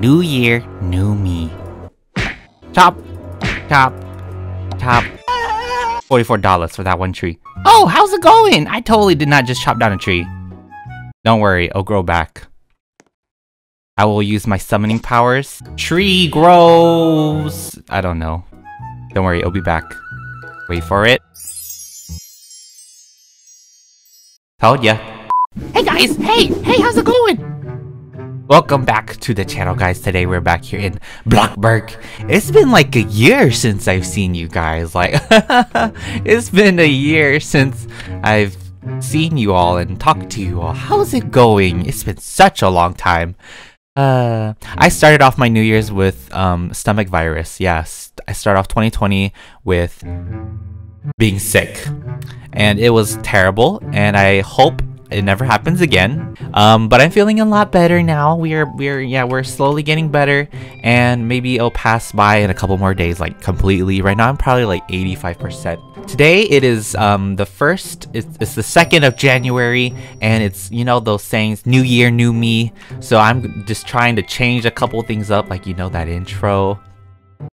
New year, new me. Chop, chop, chop. $44 for that one tree. Oh, how's it going? I totally did not just chop down a tree. Don't worry, it'll grow back. I will use my summoning powers. Tree grows! I don't know. Don't worry, it'll be back. Wait for it. Told ya. Hey guys! Hey! Hey, how's it going? Welcome back to the channel guys. Today we're back here in Bloxburg. It's been like a year since I've seen you guys. Like, it's been a year since I've seen you all and talked to you all. How's it going? It's been such a long time. Uh, I started off my New Year's with um, stomach virus. Yes, I started off 2020 with being sick, and it was terrible. And I hope it never happens again. Um, but I'm feeling a lot better now. We're we're yeah we're slowly getting better, and maybe it'll pass by in a couple more days, like completely. Right now I'm probably like 85%. Today it is um the first. It's, it's the second of January, and it's you know those sayings, New Year, New Me. So I'm just trying to change a couple things up, like you know that intro.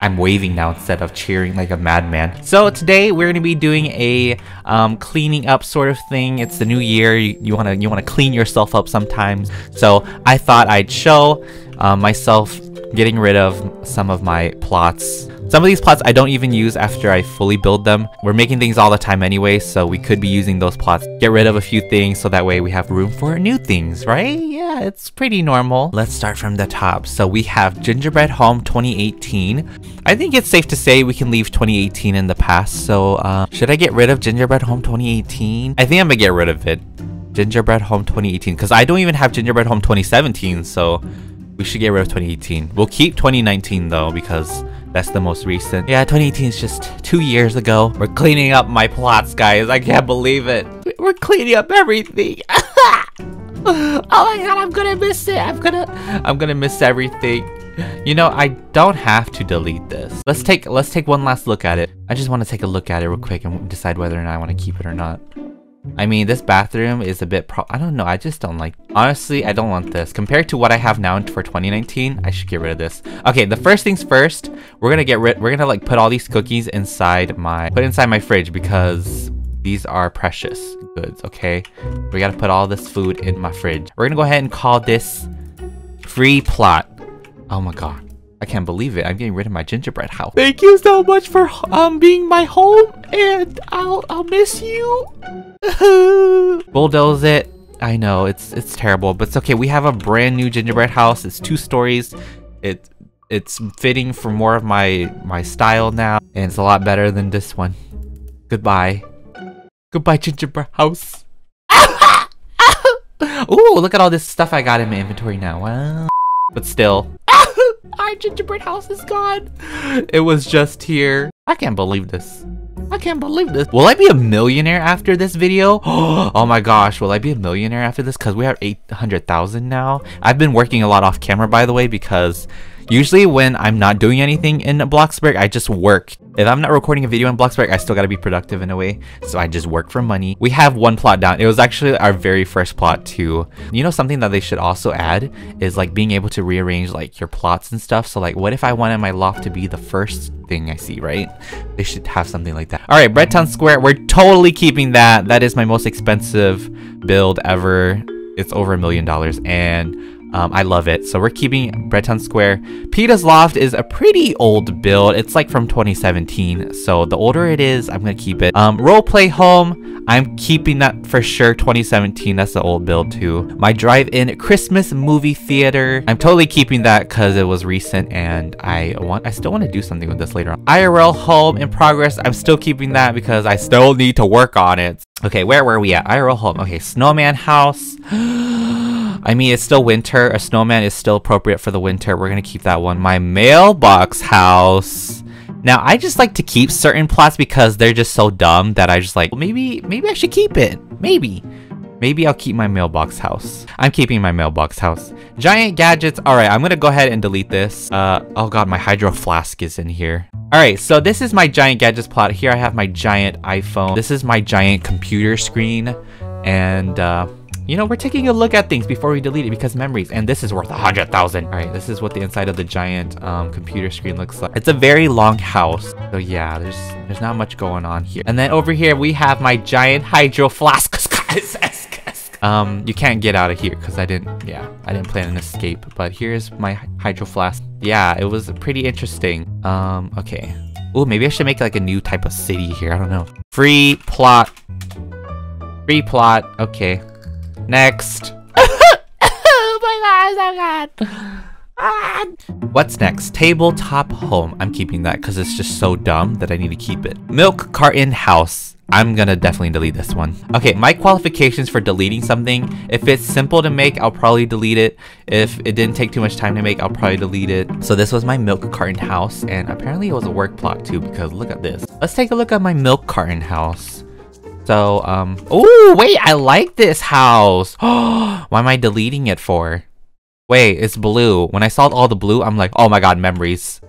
I'm waving now instead of cheering like a madman. So today we're to be doing a um, cleaning up sort of thing. It's the new year. You, want to you want to clean yourself up sometimes. So I thought I'd show uh, myself getting rid of some of my plots some of these plots I don't even use after I fully build them. We're making things all the time anyway, so we could be using those plots. Get rid of a few things so that way we have room for new things, right? Yeah, it's pretty normal. Let's start from the top. So we have Gingerbread Home 2018. I think it's safe to say we can leave 2018 in the past. So uh, should I get rid of Gingerbread Home 2018? I think I'm gonna get rid of it. Gingerbread Home 2018 because I don't even have Gingerbread Home 2017 so we should get rid of 2018 we'll keep 2019 though because that's the most recent. Yeah, 2018 is just two years ago. We're cleaning up my plots, guys. I can't believe it. We're cleaning up everything. oh my god, I'm gonna miss it. I'm gonna, I'm gonna miss everything. You know, I don't have to delete this. Let's take, let's take one last look at it. I just want to take a look at it real quick and decide whether or not I want to keep it or not. I mean, this bathroom is a bit pro- I don't know, I just don't like- Honestly, I don't want this. Compared to what I have now for 2019, I should get rid of this. Okay, the first things first, we're gonna get rid- we're gonna like put all these cookies inside my- put inside my fridge because these are precious goods, okay? We gotta put all this food in my fridge. We're gonna go ahead and call this free plot. Oh my god. I can't believe it. I'm getting rid of my gingerbread house. Thank you so much for um being my home and I'll I'll miss you. Bulldoze it. I know it's it's terrible, but it's okay. We have a brand new gingerbread house. It's two stories. It it's fitting for more of my my style now, and it's a lot better than this one. Goodbye. Goodbye, gingerbread house. Ooh, look at all this stuff I got in my inventory now. Wow. But still, our gingerbread house is gone. It was just here. I can't believe this. I can't believe this. Will I be a millionaire after this video? oh my gosh, will I be a millionaire after this? Because we have 800,000 now. I've been working a lot off camera, by the way, because Usually when I'm not doing anything in Bloxburg, I just work. If I'm not recording a video in Bloxburg, I still gotta be productive in a way. So I just work for money. We have one plot down. It was actually our very first plot too. You know something that they should also add is like being able to rearrange like your plots and stuff. So like what if I wanted my loft to be the first thing I see, right? They should have something like that. All right, Breadtown Square, we're totally keeping that. That is my most expensive build ever. It's over a million dollars and um, I love it. So we're keeping Breadtown Square. Pita's Loft is a pretty old build. It's like from 2017. So the older it is, I'm going to keep it. Um, Roleplay Home, I'm keeping that for sure. 2017, that's the old build too. My drive-in Christmas movie theater, I'm totally keeping that because it was recent and I want, I still want to do something with this later on. IRL Home in progress, I'm still keeping that because I still need to work on it. Okay, where were we at? IRL Home. Okay, Snowman House. I mean, it's still winter. A snowman is still appropriate for the winter. We're going to keep that one. My mailbox house. Now, I just like to keep certain plots because they're just so dumb that I just like, well, maybe, maybe I should keep it. Maybe. Maybe I'll keep my mailbox house. I'm keeping my mailbox house. Giant gadgets. All right, I'm to go ahead and delete this. Uh, oh God, my hydro flask is in here. All right, so this is my giant gadgets plot. Here I have my giant iPhone. This is my giant computer screen. And uh, You know, we're taking a look at things before we delete it because memories, and this is worth a hundred thousand. All right, this is what the inside of the giant um, computer screen looks like. It's a very long house, so yeah, there's there's not much going on here. And then over here we have my giant hydro flask. um, you can't get out of here because I didn't, yeah, I didn't plan an escape. But here's my hydro flask. Yeah, it was pretty interesting. Um, okay. Oh, maybe I should make like a new type of city here. I don't know. Free plot. Free plot. Okay. Next. oh my gosh, oh god. Ah. What's next? Tabletop home. I'm keeping that because it's just so dumb that I need to keep it. Milk carton house. I'm gonna definitely delete this one. Okay, my qualifications for deleting something. If it's simple to make, I'll probably delete it. If it didn't take too much time to make, I'll probably delete it. So this was my milk carton house, and apparently it was a work plot too, because look at this. Let's take a look at my milk carton house. So, um, oh, wait, I like this house. Why am I deleting it for? Wait, it's blue. When I saw all the blue, I'm like, oh my god, memories.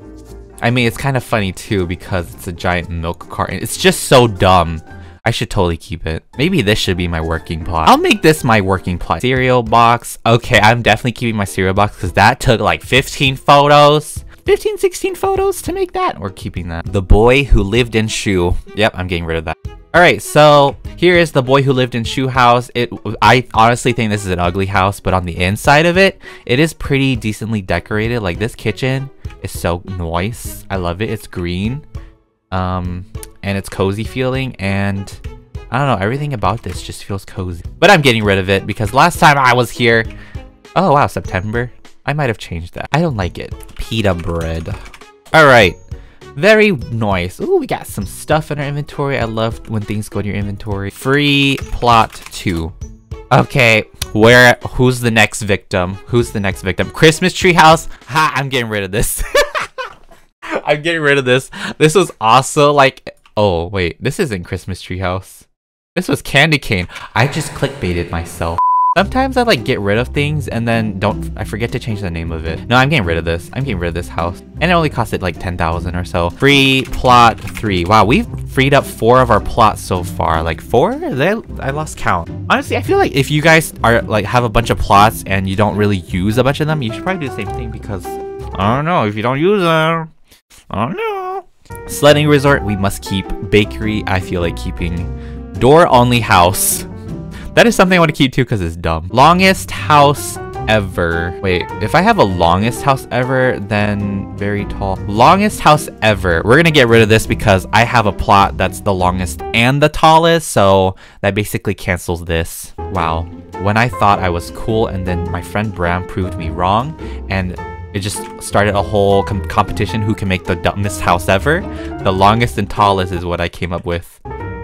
I mean, it's kind of funny too because it's a giant milk carton. It's just so dumb. I should totally keep it. Maybe this should be my working plot. I'll make this my working plot. Cereal box. Okay, I'm definitely keeping my cereal box because that took like 15 photos. 15, 16 photos to make that. We're keeping that. The boy who lived in shoe. Yep, I'm getting rid of that. Alright, so here is the boy who lived in shoe house. It I honestly think this is an ugly house, but on the inside of it, it is pretty decently decorated. Like this kitchen is so nice. I love it. It's green. Um and it's cozy feeling and I don't know, everything about this just feels cozy. But I'm getting rid of it because last time I was here, oh wow, September. I might have changed that. I don't like it. Pita bread. Alright, very nice. Ooh, we got some stuff in our inventory. I love when things go in your inventory. Free plot two. Okay, where, who's the next victim? Who's the next victim? Christmas tree house? Ha, I'm getting rid of this. I'm getting rid of this. This was also like, oh wait, this isn't Christmas tree house. This was candy cane. I just clickbaited myself. Sometimes I like get rid of things and then don't I forget to change the name of it. No, I'm getting rid of this. I'm getting rid of this house. And it only costed like 10,000 or so. Free plot 3. Wow, we've freed up 4 of our plots so far. Like 4? I lost count. Honestly, I feel like if you guys are like have a bunch of plots and you don't really use a bunch of them, you should probably do the same thing because I don't know, if you don't use them, I don't know. Sledding resort, we must keep. Bakery, I feel like keeping. Door only house. That is something I want to keep too because it's dumb. Longest house ever. Wait, if I have a longest house ever, then very tall. Longest house ever. We're gonna get rid of this because I have a plot that's the longest and the tallest, so that basically cancels this. Wow. When I thought I was cool and then my friend Bram proved me wrong and it just started a whole com competition who can make the dumbest house ever. The longest and tallest is what I came up with.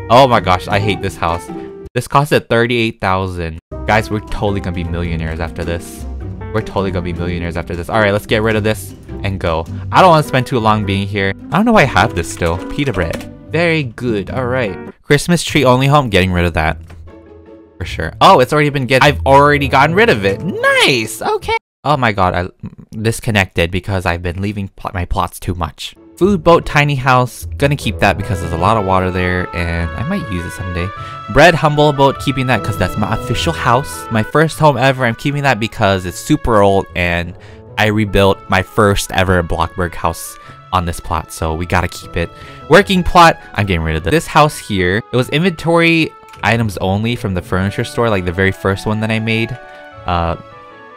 Oh my gosh, I hate this house. This costed 38,000. Guys, we're totally gonna be millionaires after this. We're totally gonna be millionaires after this. Alright, let's get rid of this and go. I don't want to spend too long being here. I don't know why I have this still. Pita bread. Very good. Alright. Christmas tree only home. Getting rid of that. For sure. Oh, it's already been get. I've already gotten rid of it. Nice. Okay. Oh my god, I disconnected because I've been leaving pl my plots too much. Food boat tiny house, gonna keep that because there's a lot of water there and I might use it someday. Bread humble boat, keeping that because that's my official house. My first home ever, I'm keeping that because it's super old and I rebuilt my first ever Bloxburg house on this plot, so we gotta keep it. Working plot, I'm getting rid of this. This house here, it was inventory items only from the furniture store, like the very first one that I made. Uh,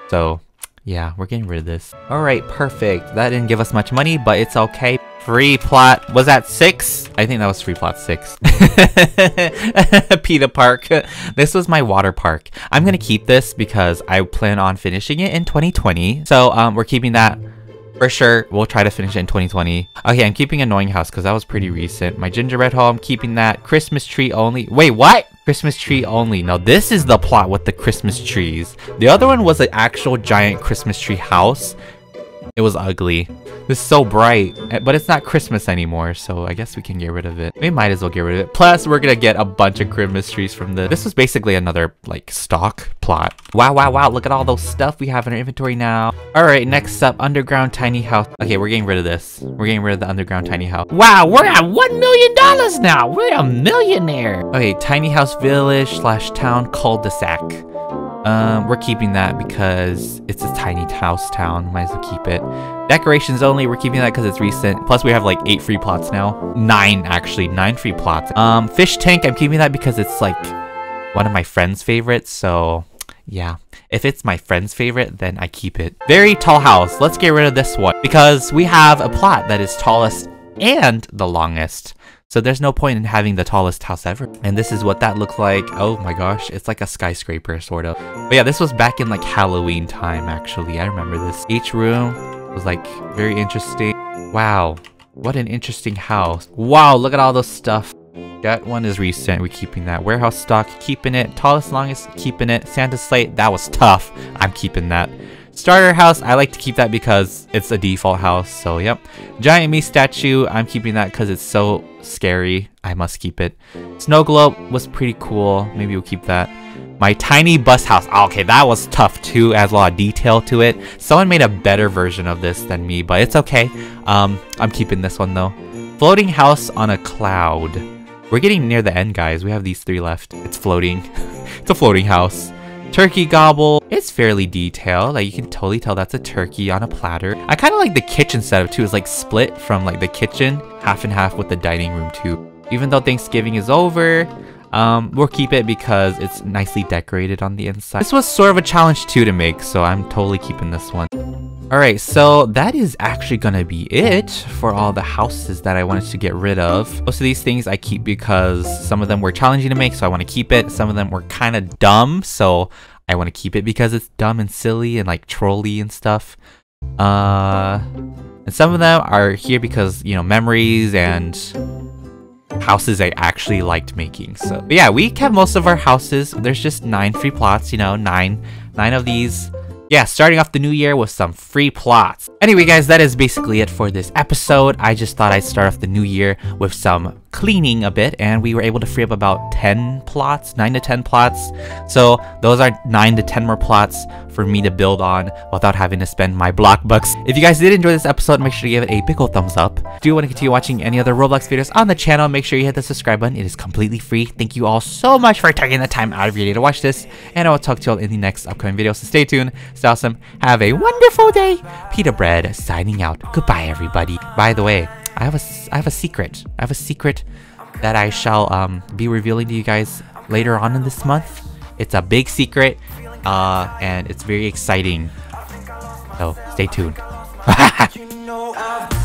so yeah, we're getting rid of this. Alright, perfect. That didn't give us much money, but it's okay. Free plot. Was that six? I think that was free plot six. Pita Park. This was my water park. I'm gonna keep this because I plan on finishing it in 2020. So um, we're keeping that for sure. We'll try to finish it in 2020. Okay, I'm keeping Annoying House because that was pretty recent. My gingerbread home, keeping that. Christmas tree only. Wait, what? Christmas tree only. Now this is the plot with the Christmas trees. The other one was an actual giant Christmas tree house. It was ugly. This is so bright, eh, but it's not Christmas anymore, so I guess we can get rid of it. We might as well get rid of it. Plus, we're gonna get a bunch of Christmas trees from this. This was basically another, like, stock plot. Wow, wow, wow, look at all those stuff we have in our inventory now. Alright, next up, underground tiny house. Okay, we're getting rid of this. We're getting rid of the underground tiny house. Wow, we're at $1 million now! We're a millionaire! Okay, tiny house village slash town cul-de-sac. Um, we're keeping that because it's a tiny house town. Might as well keep it. Decorations only, we're keeping that because it's recent. Plus, we have like eight free plots now. Nine, actually. Nine free plots. Um, fish tank, I'm keeping that because it's like one of my friend's favorites. So, yeah. If it's my friend's favorite, then I keep it. Very tall house. Let's get rid of this one because we have a plot that is tallest and the longest. So there's no point in having the tallest house ever. And this is what that looked like. Oh my gosh, it's like a skyscraper sort of. But yeah, this was back in like Halloween time actually. I remember this. Each room was like very interesting. Wow, what an interesting house. Wow, look at all this stuff. That one is recent, we're keeping that. Warehouse stock, keeping it. Tallest, longest, keeping it. Santa slate, that was tough. I'm keeping that. Starter house, I like to keep that because it's a default house, so yep. Giant me statue, I'm keeping that because it's so scary. I must keep it. Snow globe was pretty cool. Maybe we'll keep that. My tiny bus house. Oh, okay, that was tough too. Has a lot of detail to it. Someone made a better version of this than me, but it's okay. Um, I'm keeping this one though. Floating house on a cloud. We're getting near the end, guys. We have these three left. It's floating. it's a floating house. Turkey gobble. It's fairly detailed. Like you can totally tell that's a turkey on a platter. I kind of like the kitchen setup too. It's like split from like the kitchen half and half with the dining room too. Even though Thanksgiving is over, um, we'll keep it because it's nicely decorated on the inside. This was sort of a challenge too to make, so I'm totally keeping this one. Alright, so that is actually gonna be it for all the houses that I wanted to get rid of. Most of these things I keep because some of them were challenging to make, so I want to keep it. Some of them were kind of dumb, so I want to keep it because it's dumb and silly and like trolly and stuff. Uh, and some of them are here because, you know, memories and houses I actually liked making. So but yeah, we kept most of our houses. There's just nine free plots, you know, nine, nine of these yeah, starting off the new year with some free plots. Anyway, guys, that is basically it for this episode. I just thought I'd start off the new year with some cleaning a bit, and we were able to free up about 10 plots, 9 to 10 plots. So those are 9 to 10 more plots for me to build on without having to spend my block bucks. If you guys did enjoy this episode, make sure to give it a big thumbs up. Do you want to continue watching any other Roblox videos on the channel, make sure you hit the subscribe button. It is completely free. Thank you all so much for taking the time out of your day to watch this, and I will talk to you all in the next upcoming video, so stay tuned, stay awesome, have a wonderful day. PeetahBread signing out. Goodbye, everybody. By the way, I have a, I have a secret. I have a secret that I shall um, be revealing to you guys later on in this month. It's a big secret uh, and it's very exciting. So stay tuned.